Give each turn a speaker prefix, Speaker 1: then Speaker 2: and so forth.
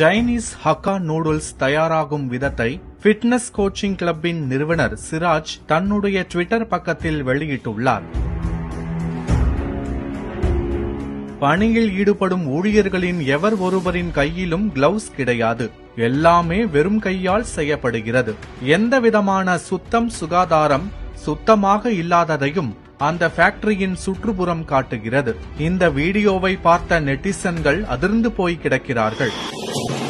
Speaker 1: Chinese hakka noodles தயாராகும் விதத்தை fitness coaching கிளப்பின் நிறுவனர் சிராஜ் தன்னுடைய ட்விட்டர் பக்கத்தில் வெளியிட்டுள்ளார். பணியில் ஈடுபடும் ஊழியர்களின் எவர் ஒருவரின் கையிலும் கிளவுஸ் கிடையாது. எல்லாமே வெறும் கையால் செய்யப்படுகிறது. எந்த விதமான சுத்தம் சுகாதாரம் சுத்தமாக இல்லாததையும் அந்த ஃபேக்டரியின் சுற்றுப்புறம் காட்டுகிறது. இந்த வீடியோவை பார்த்த நெட்டிசன்கள் அதிர்ந்து போய் கிடக்கிறார்கள். Thank you.